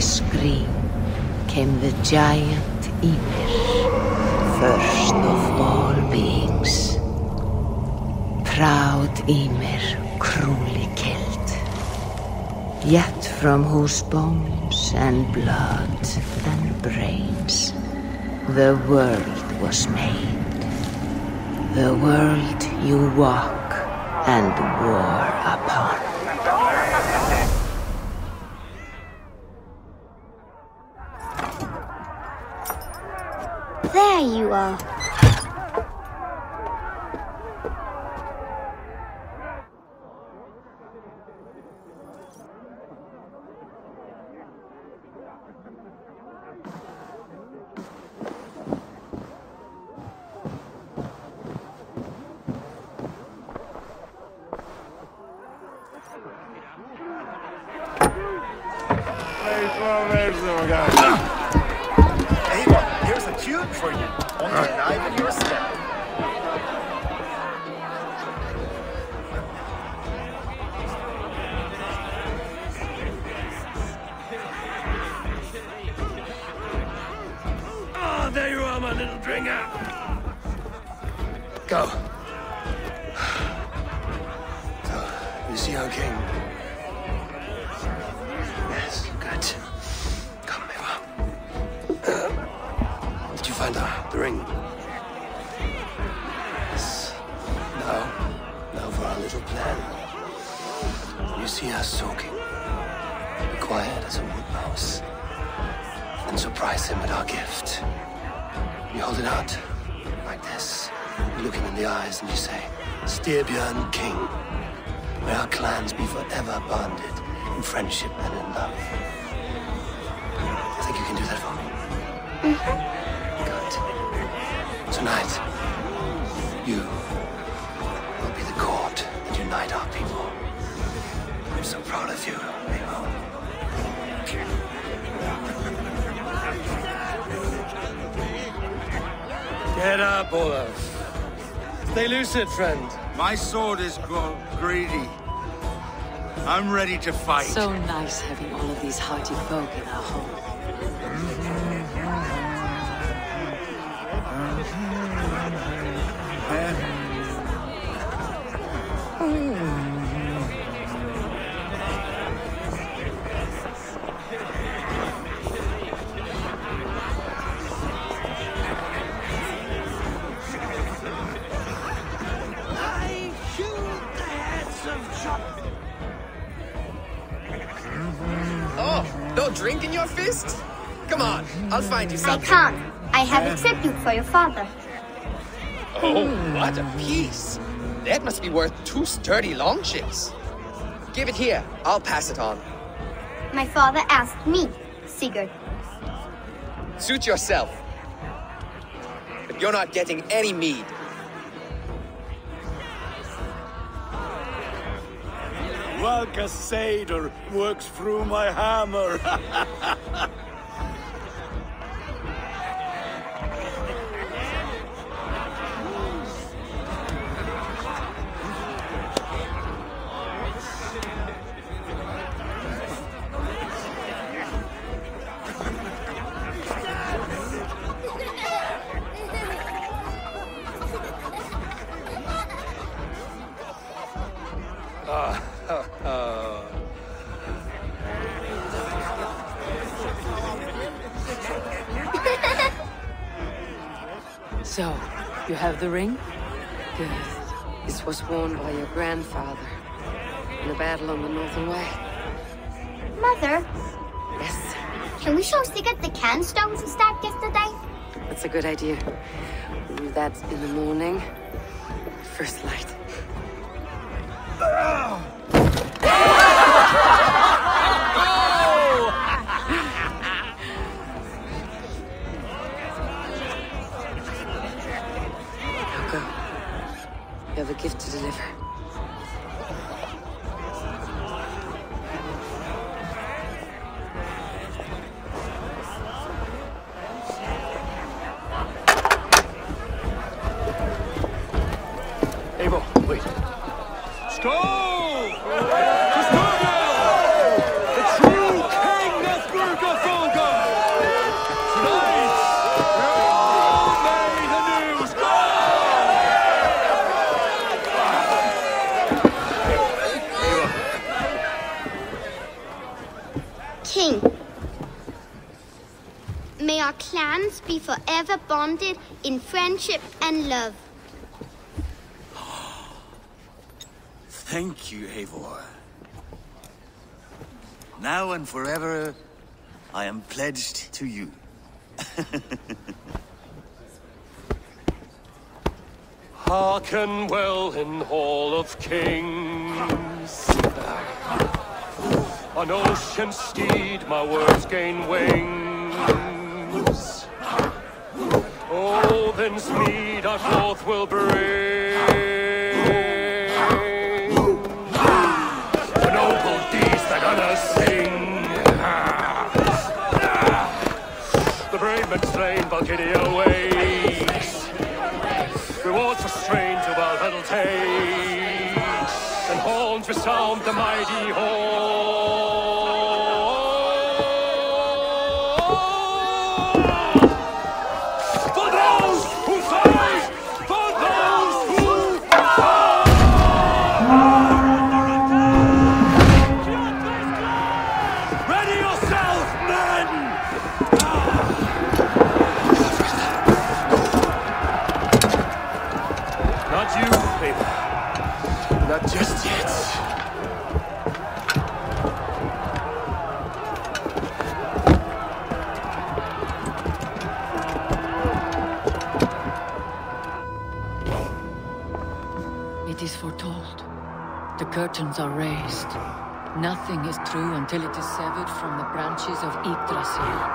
scream came the giant Ymir, first of all beings. Proud Ymir, cruelly killed. Yet from whose bones and blood and brains the world was made. The world you walk and war There Stay lucid, friend. My sword is grown greedy. I'm ready to fight. So nice having all of these hearty folk in our home. Find you I can't. I have a tribute for your father. Oh, what a piece. That must be worth two sturdy longships. Give it here. I'll pass it on. My father asked me, Sigurd. Suit yourself. But you're not getting any mead. Valka Seder works through my hammer. good idea. do that in the morning. First light. Now go. You have a gift to deliver. Forever, I am pledged to you. Hearken well in Hall of Kings. On ocean steed my words gain wings. Odin's mead I forth will bring. The noble deeds that others sing. Men slain Valkyria waits. Rewards for strain to Valhalla takes, and horns resound the mighty horn. Branches of Yggdrasil.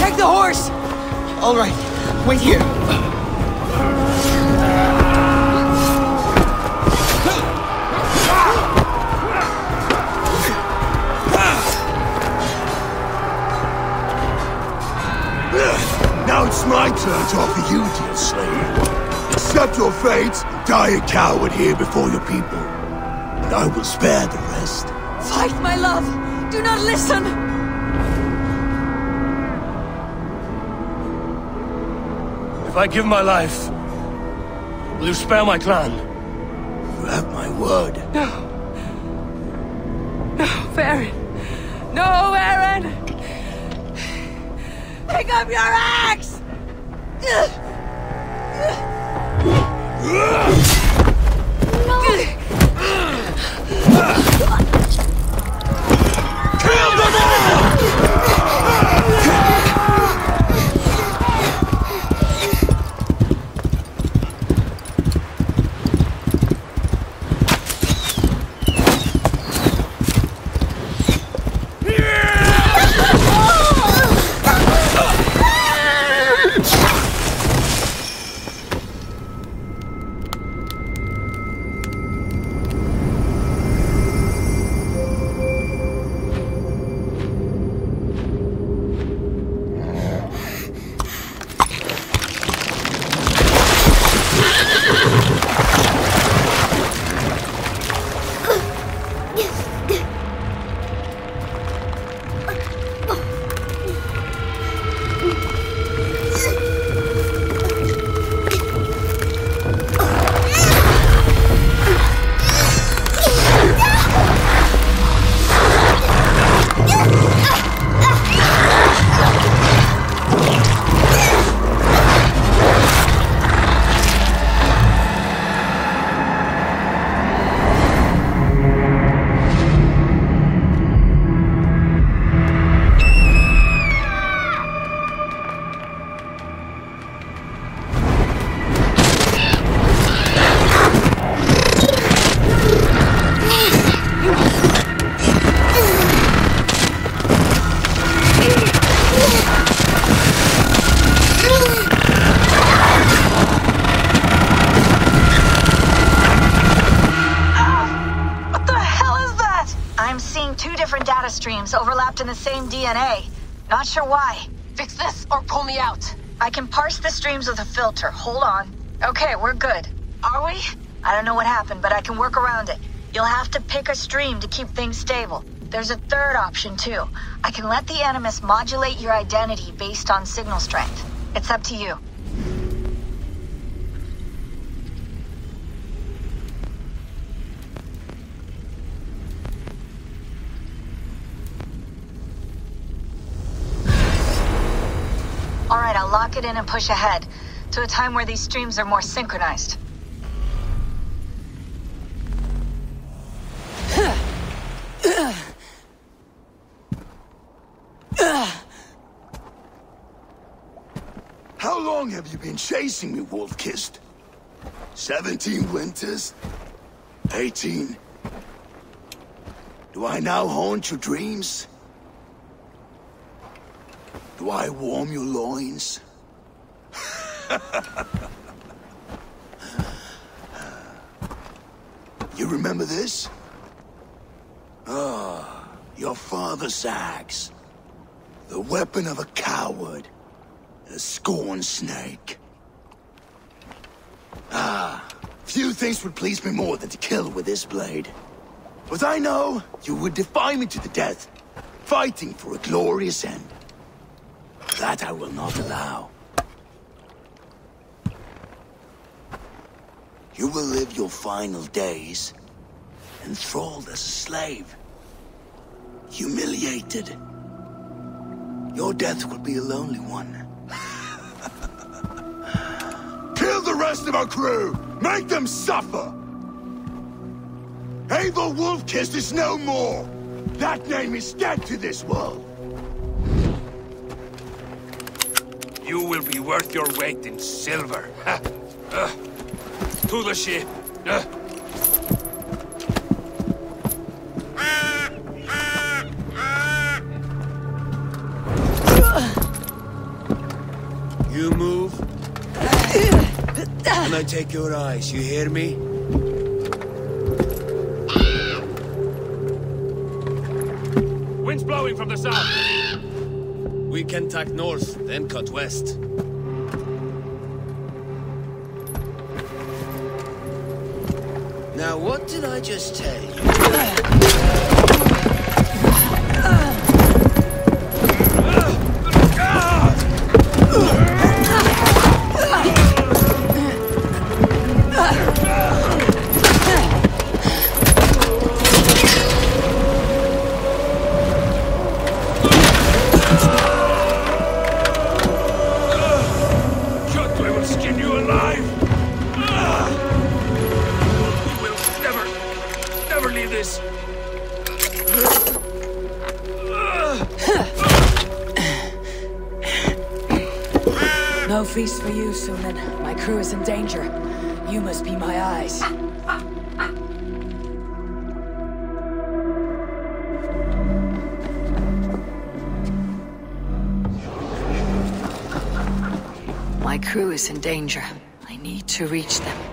Take the horse! All right, wait here. Now it's my turn to offer you, dear slave. Accept your fate, die a coward here before your people. And I will spare the rest. Fight, my love! Do not listen! I give my life, will you spare my clan? You have my word. No, No, Aaron! No, Aaron! Pick up your axe! streams with a filter. Hold on. Okay, we're good. Are we? I don't know what happened, but I can work around it. You'll have to pick a stream to keep things stable. There's a third option, too. I can let the Animus modulate your identity based on signal strength. It's up to you. It in and push ahead, to a time where these streams are more synchronized. How long have you been chasing me, Wolf-Kissed? Seventeen winters? Eighteen? Do I now haunt your dreams? Do I warm your loins? you remember this? Ah, your father's axe. The weapon of a coward. A scorn snake. Ah, few things would please me more than to kill with this blade. But I know you would defy me to the death, fighting for a glorious end. That I will not allow. You will live your final days enthralled as a slave. Humiliated. Your death will be a lonely one. Kill the rest of our crew! Make them suffer! Eivor Wolf-Kissed is no more! That name is dead to this world! You will be worth your weight in silver. Ha. To the ship. Uh. You move, and I take your eyes, you hear me? Wind's blowing from the south. We can tack north, then cut west. Did I just tell you? Feast for you, Synin. My crew is in danger. You must be my eyes. My crew is in danger. I need to reach them.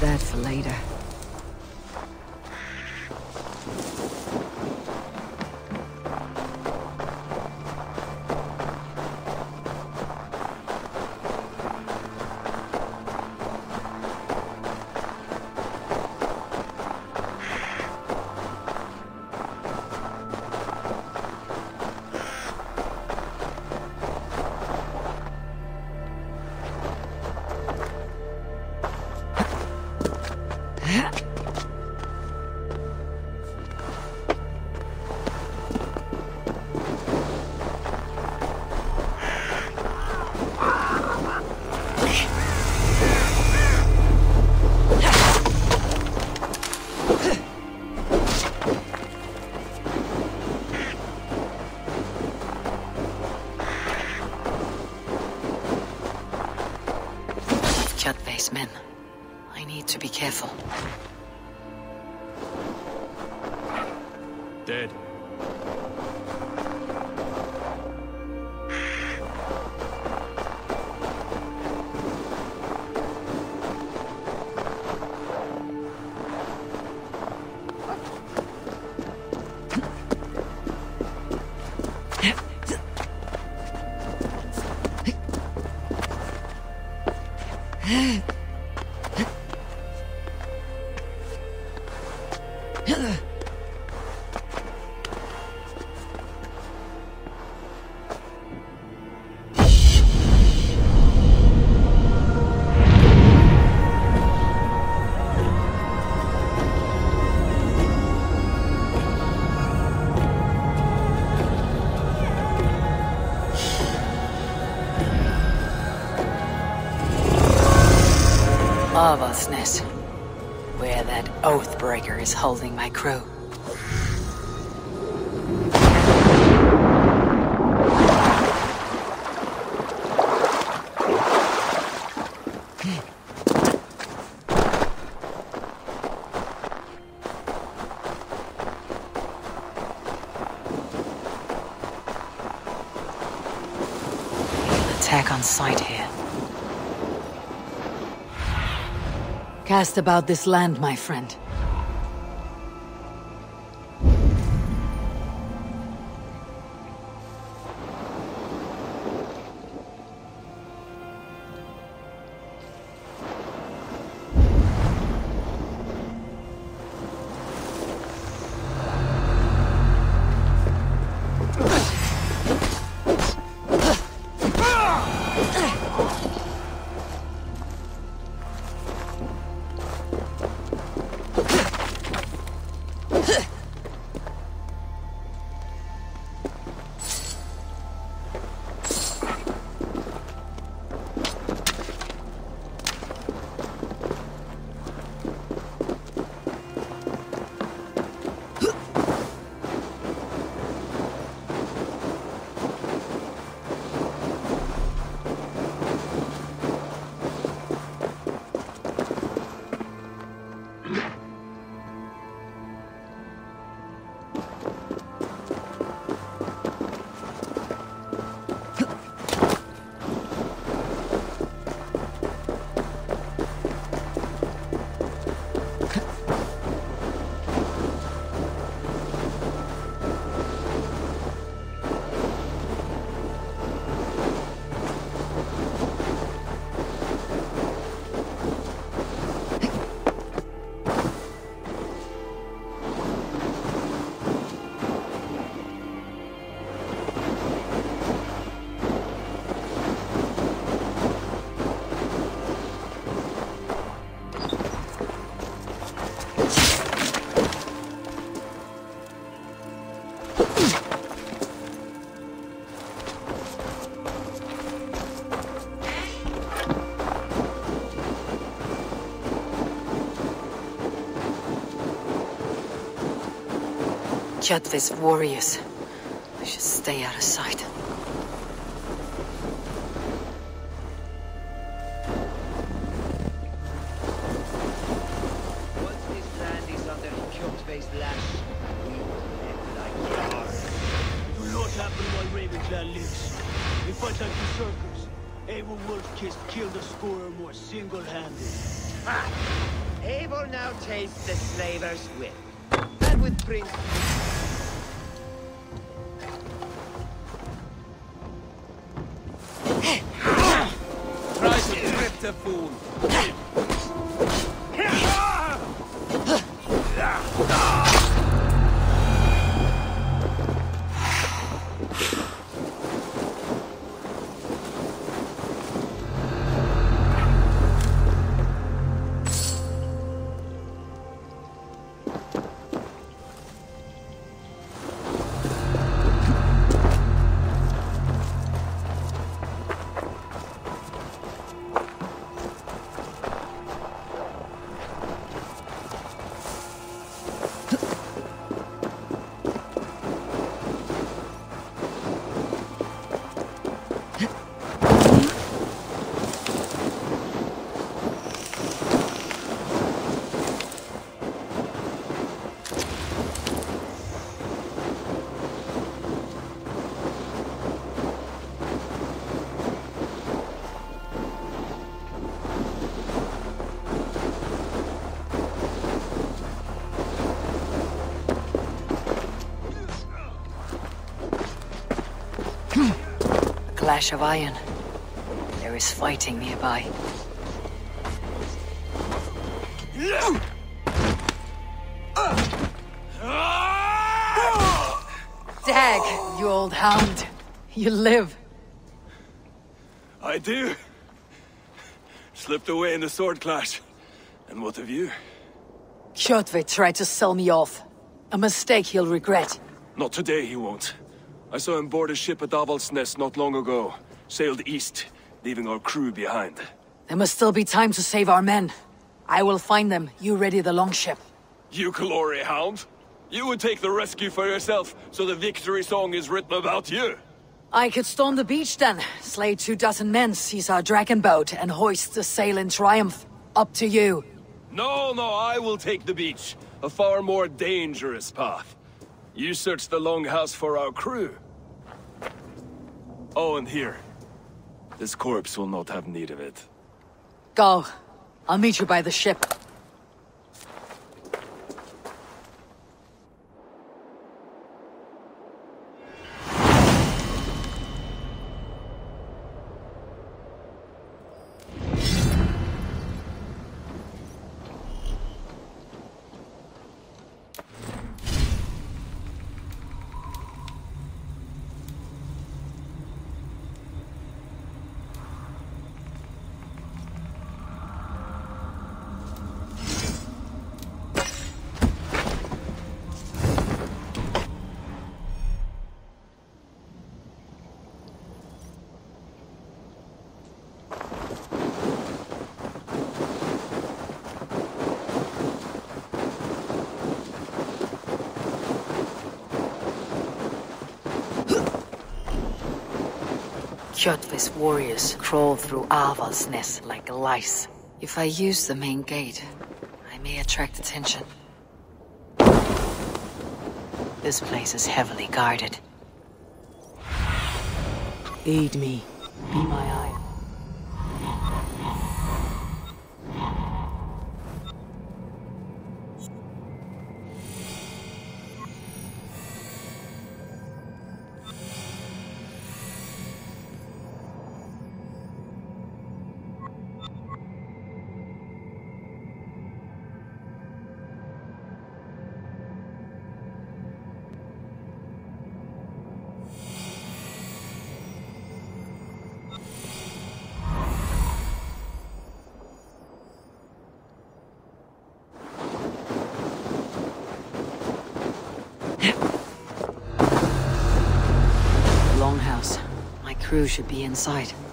That for later. Be careful. Where that Oathbreaker is holding my crew. Attack on sight here. Cast about this land, my friend. Like usurpers. Eivor Wolf-Kissed killed a score more single-handed. Ha! Eivor now tastes the slaver's whip. And with Prince... Clash of iron. There is fighting nearby. Dag, you old hound. You live. I do. Slipped away in the sword clash. And what of you? Kjotve tried to sell me off. A mistake he'll regret. Not today, he won't. I saw him board a ship at Avaldsnes not long ago. Sailed east, leaving our crew behind. There must still be time to save our men. I will find them. You ready the longship. You glory hound? You would take the rescue for yourself, so the victory song is written about you. I could storm the beach then, slay two dozen men, seize our dragon boat, and hoist the sail in triumph. Up to you. No, no, I will take the beach. A far more dangerous path. You search the longhouse for our crew. Oh, and here. This corpse will not have need of it. Go. I'll meet you by the ship. Kjotve's warriors crawl through Avaldsnes like lice. If I use the main gate, I may attract attention. This place is heavily guarded. Aid me. Be my crew should be inside. There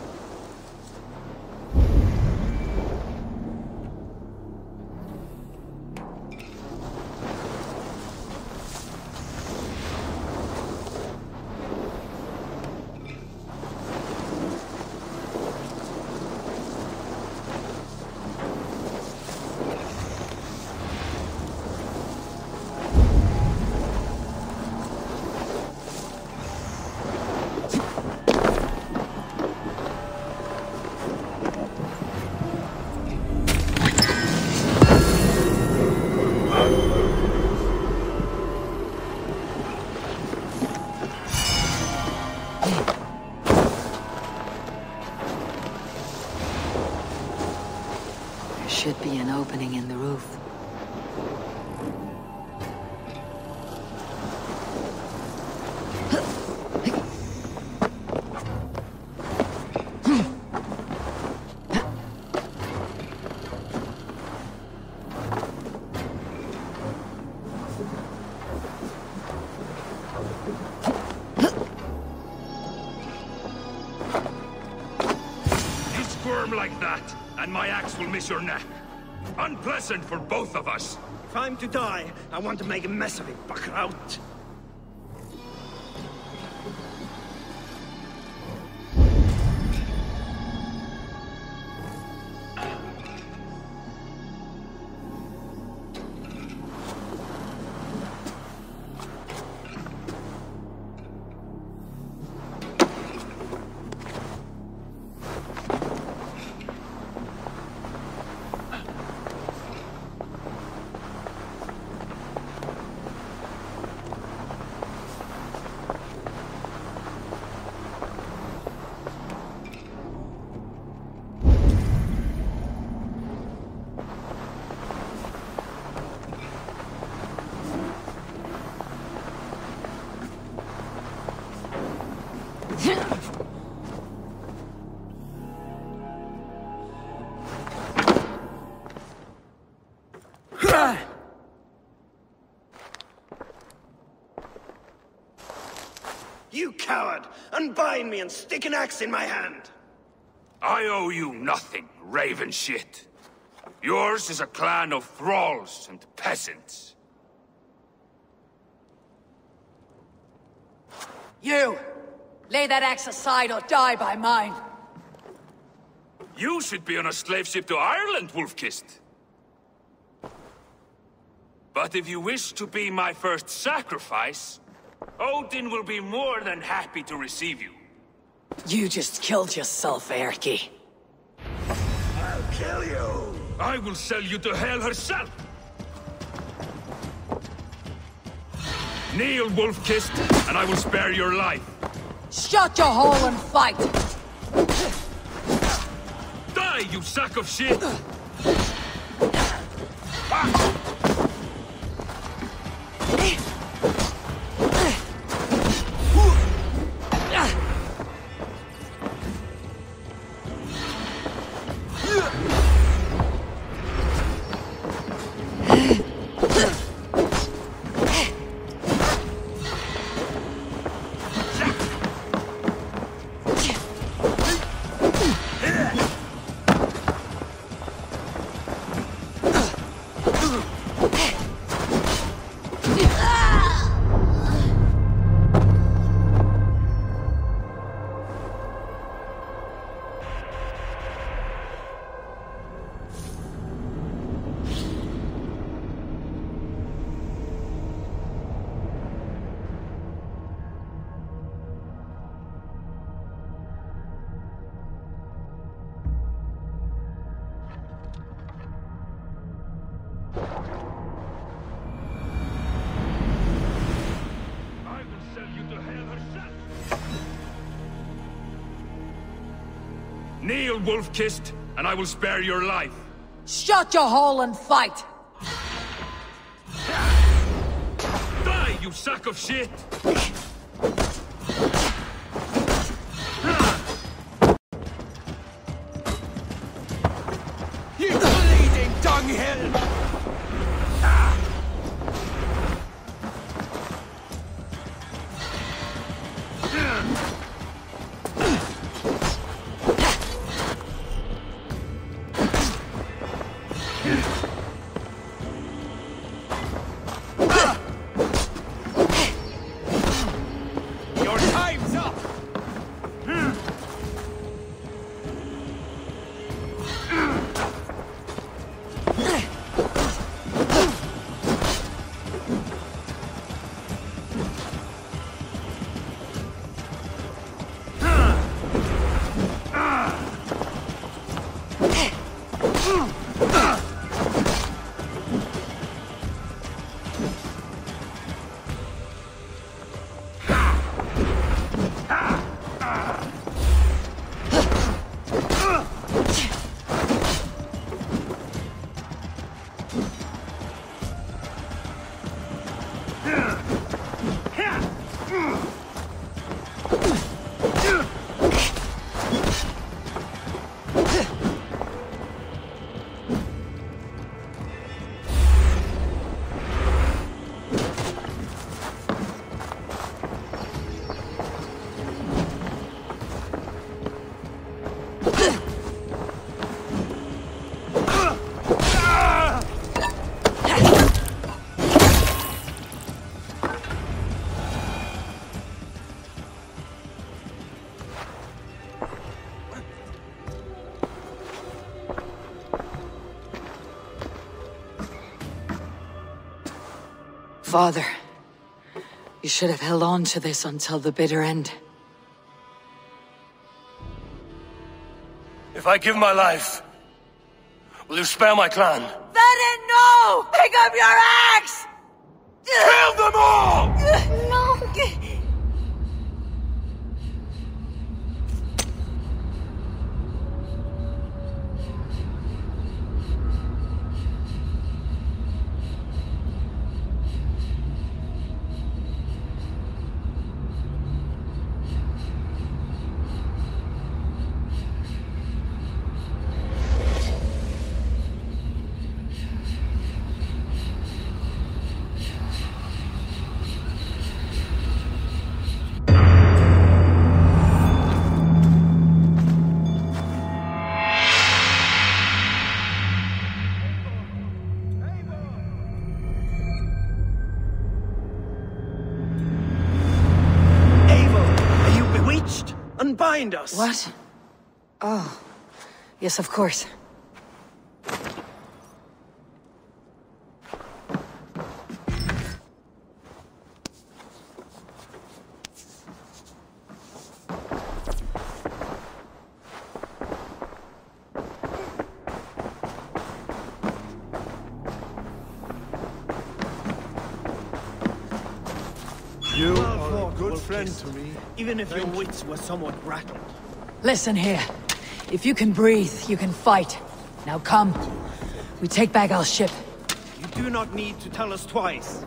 axe will miss your neck. Unpleasant for both of us. If I'm to die, I want to make a mess of it, Unbind me and stick an axe in my hand! I owe you nothing, raven shit. Yours is a clan of thralls and peasants. You! Lay that axe aside or die by mine. You should be on a slave ship to Ireland, Wolf-Kissed. But if you wish to be my first sacrifice, Odin will be more than happy to receive you. You just killed yourself, Erki. I'll kill you! I will sell you to Hell herself! Kneel, Wolf-Kissed, and I will spare your life. Shut your hole and fight! Die, you sack of shit! I ah! Wolf-Kissed, and I will spare your life. Shut your hole and fight! Die, you sack of shit! Father, you should have held on to this until the bitter end. If I give my life, will you spare my clan? Venin, no! Pick up your axe! Us. What? Oh. Yes, of course. Even if your wits were somewhat rattled. Listen here. If you can breathe, you can fight. Now come. We take back our ship. You do not need to tell us twice.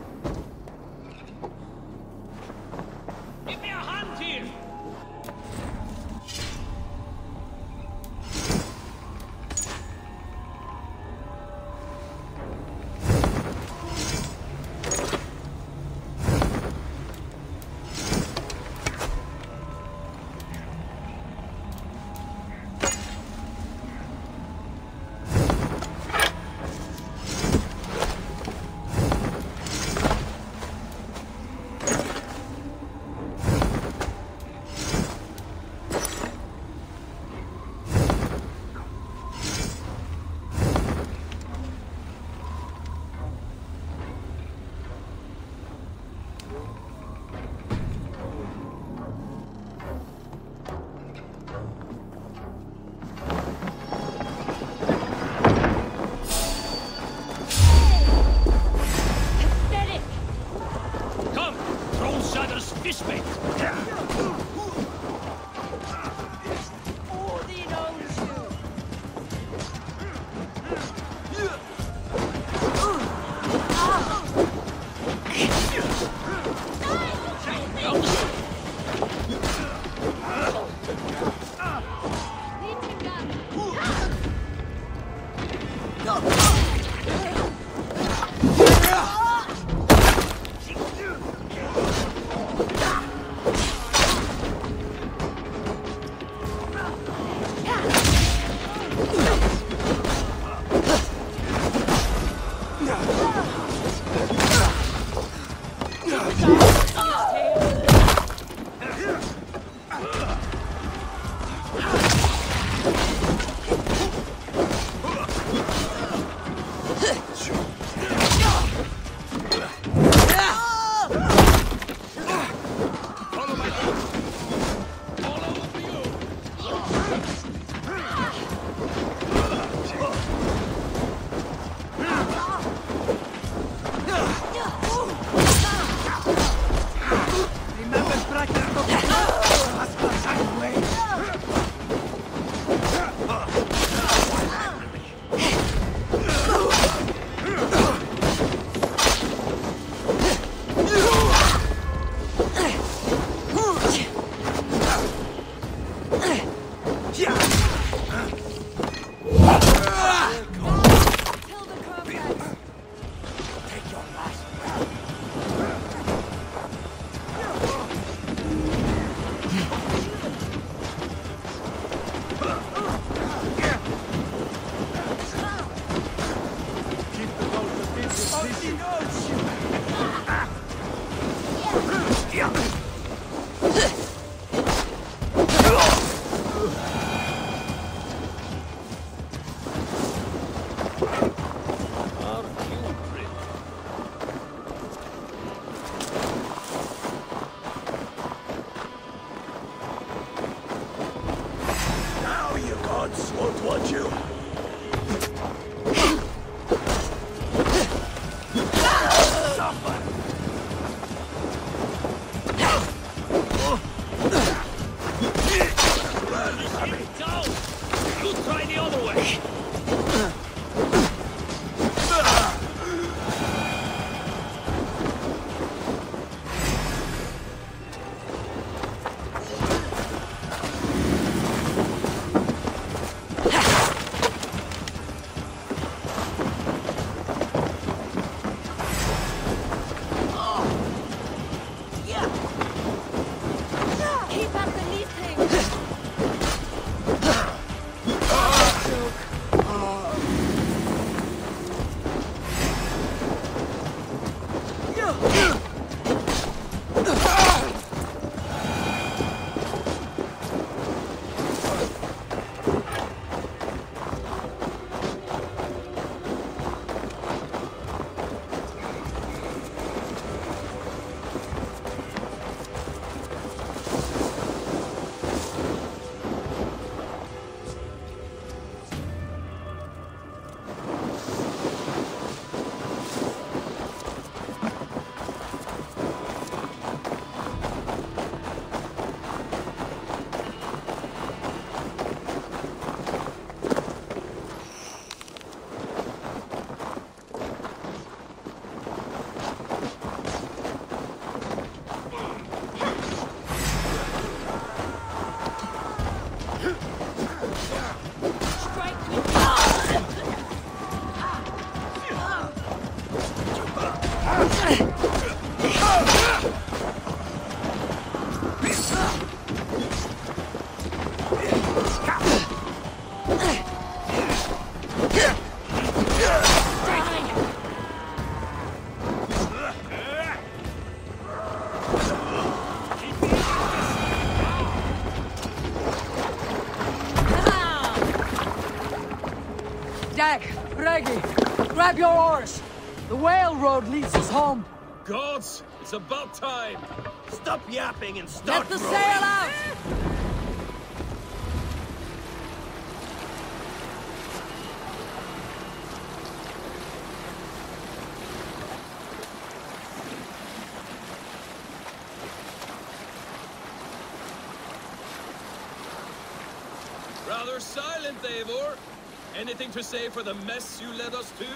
Grab your oars. The whale road leads us home. Gods, it's about time. Stop yapping and start Let the rowing. sail out! Rather silent, Eivor. Anything to say for the mess you led us to?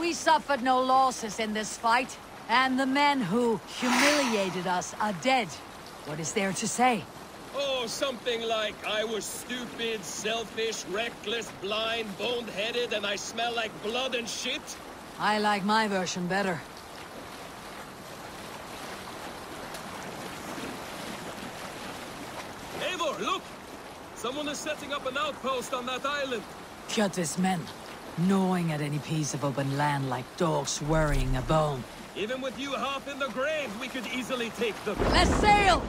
We suffered no losses in this fight, and the men who humiliated us are dead. What is there to say? Oh, something like I was stupid, selfish, reckless, blind, boned-headed, and I smell like blood and shit? I like my version better. Eivor, look! Someone is setting up an outpost on that island. Kjotve's men, gnawing at any piece of open land like dogs worrying a bone. Even with you half in the grave, we could easily take them. Let's sail!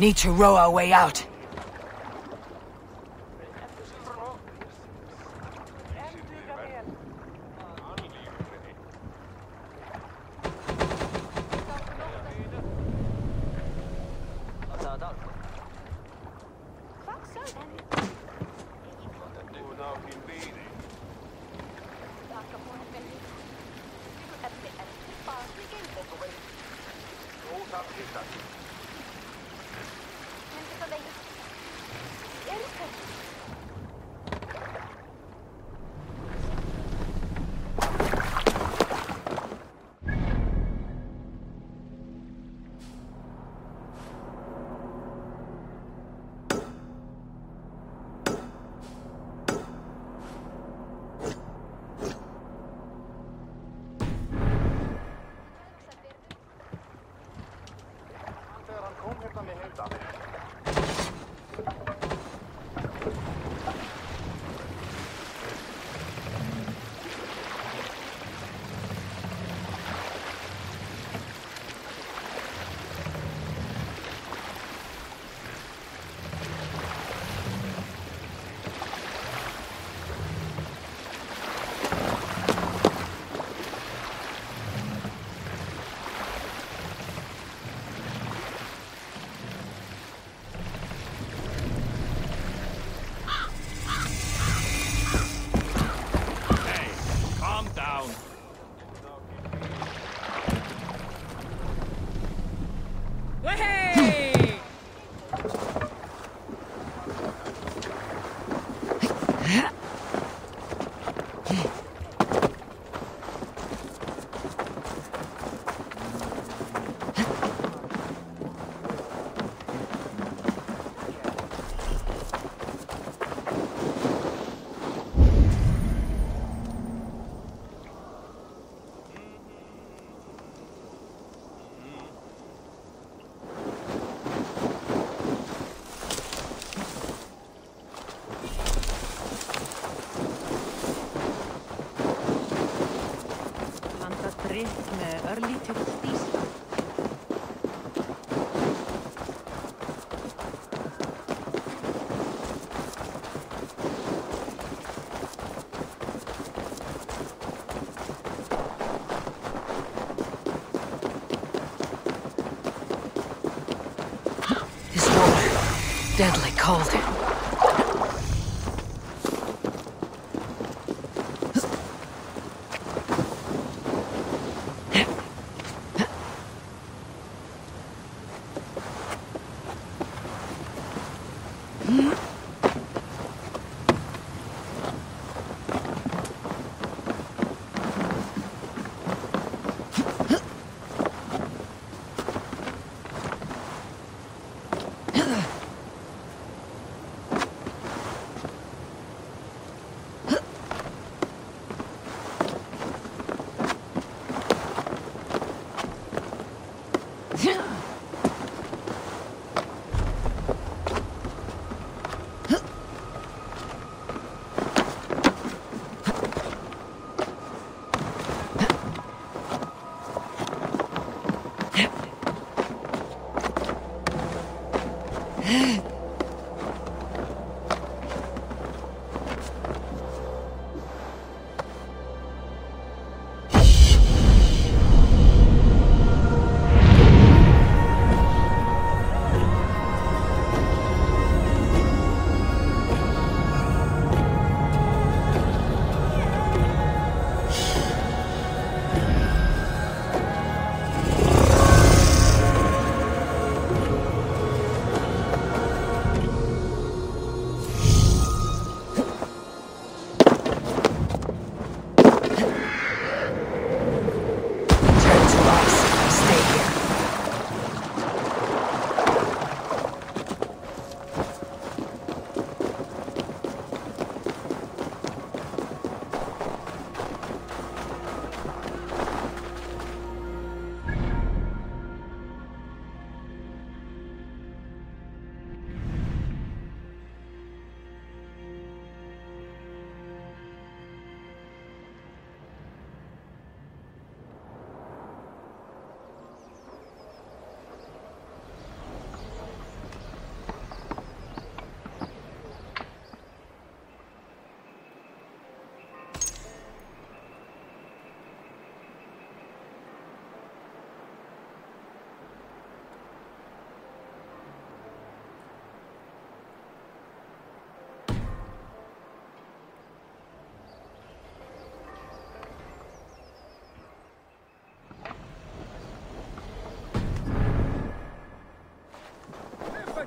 Need to row our way out. rétt með örlítið stísla.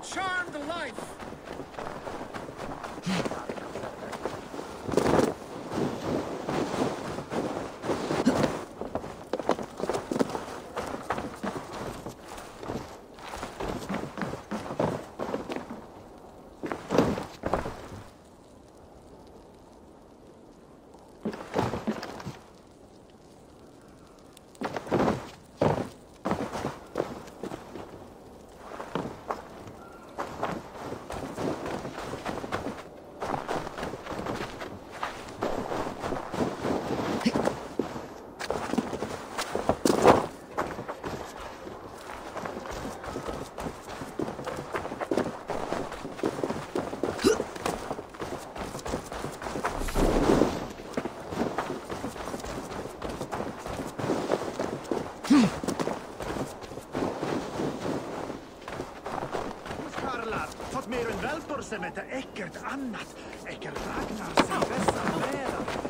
If Käse meitä Eckert annat. Eckert Ragnarsson bästa brädan.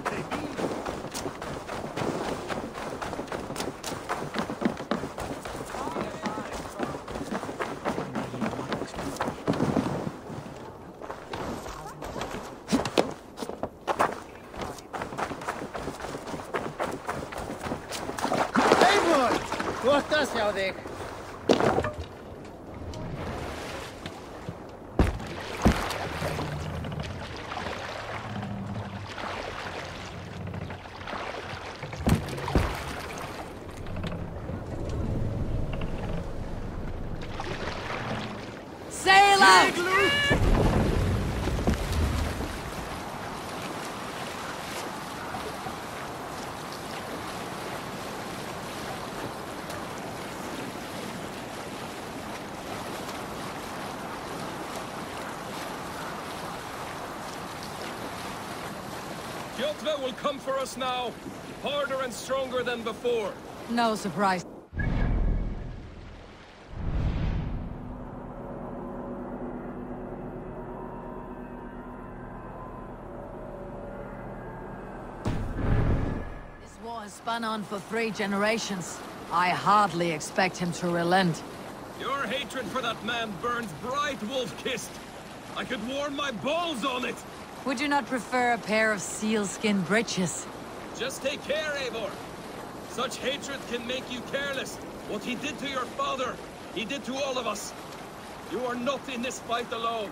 For us now, harder and stronger than before. No surprise. This war has spun on for three generations. I hardly expect him to relent. Your hatred for that man burns bright, wolf-kissed. I could warm my balls on it. Would you not prefer a pair of sealskin breeches? Just take care, Eivor. Such hatred can make you careless. What he did to your father, he did to all of us. You are not in this fight alone.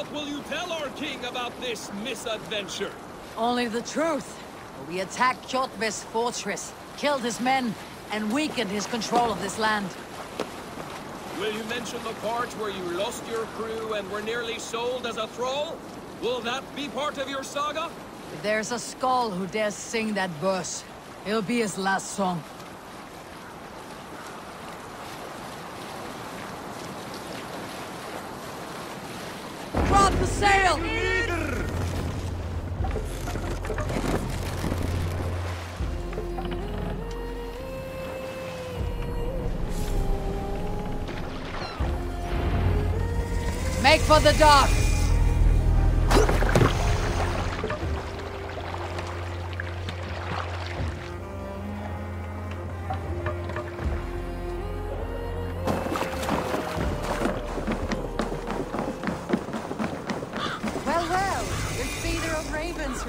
will you tell our king about this misadventure? Only the truth. We attacked Kjotve's fortress, killed his men, and weakened his control of this land. Will you mention the part where you lost your crew and were nearly sold as a thrall? Will that be part of your saga? If there's a skald who dares sing that verse, it'll be his last song. The sail! Make for the dock!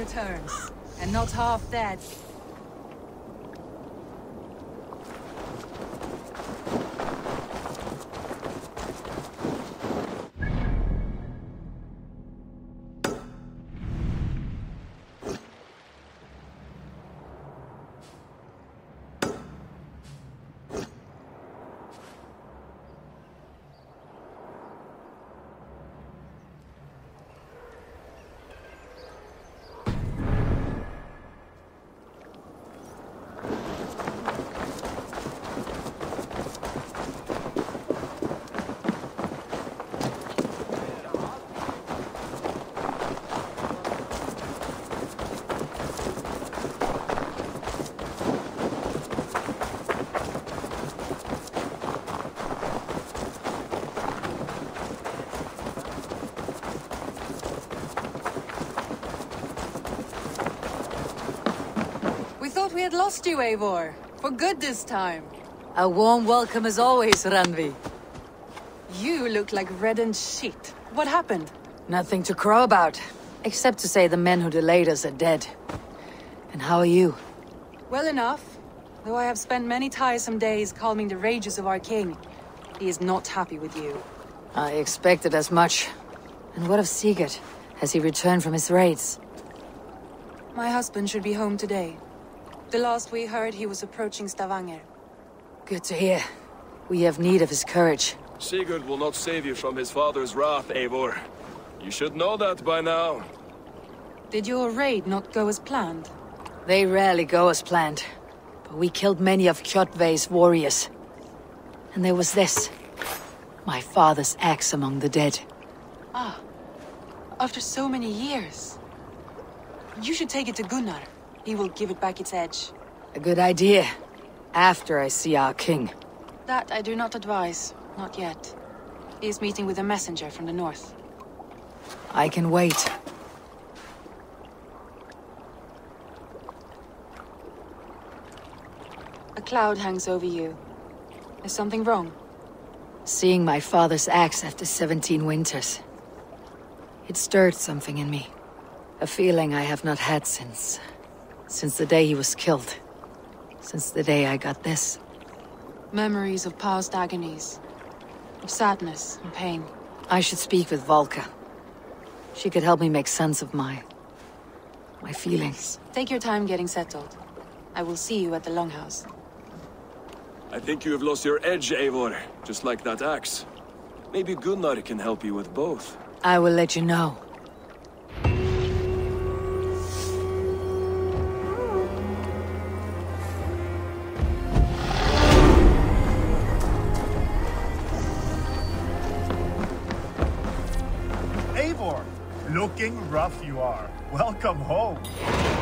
Returns. And not half dead. Lost you, Eivor. For good this time. A warm welcome as always, Randvi. You look like reddened shit. What happened? Nothing to crow about, except to say the men who delayed us are dead. And how are you? Well enough. Though I have spent many tiresome days calming the rages of our king. He is not happy with you. I expected as much. And what of Sigurd? Has he returned from his raids? My husband should be home today. The last we heard, he was approaching Stavanger. Good to hear. We have need of his courage. Sigurd will not save you from his father's wrath, Eivor. You should know that by now. Did your raid not go as planned? They rarely go as planned. But we killed many of Kjotve's warriors. And there was this. My father's axe among the dead. Ah. After so many years. You should take it to Gunnar. He will give it back its edge. A good idea. After I see our king. That I do not advise. Not yet. He is meeting with a messenger from the north. I can wait. A cloud hangs over you. Is something wrong? Seeing my father's axe after 17 winters. It stirred something in me. A feeling I have not had since... Since the day he was killed. Since the day I got this. Memories of past agonies. Of sadness and pain. I should speak with Valka. She could help me make sense of my... my feelings. Take your time getting settled. I will see you at the Longhouse. I think you have lost your edge, Eivor. Just like that axe. Maybe Gunnar can help you with both. I will let you know. Rough you are. Welcome home.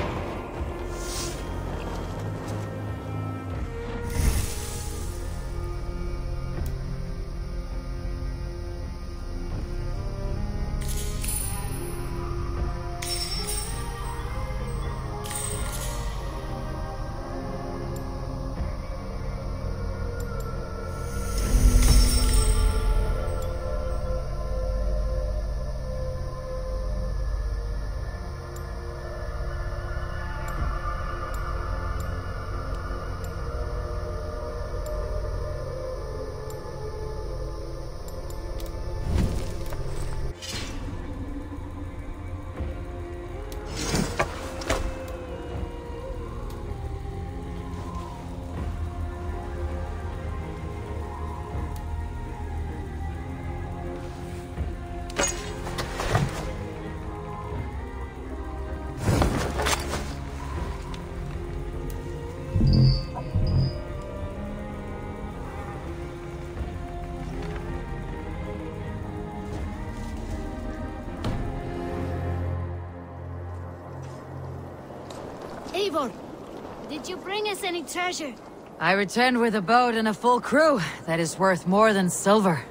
Did you bring us any treasure? I returned with a boat and a full crew. That is worth more than silver.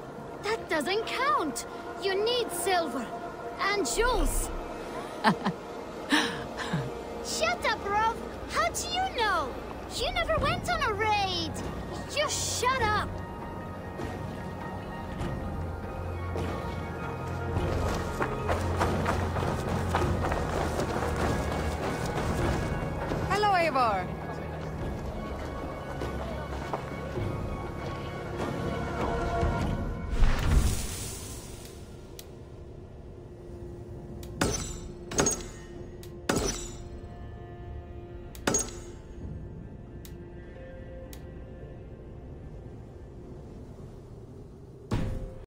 That doesn't count. You need silver. And jewels.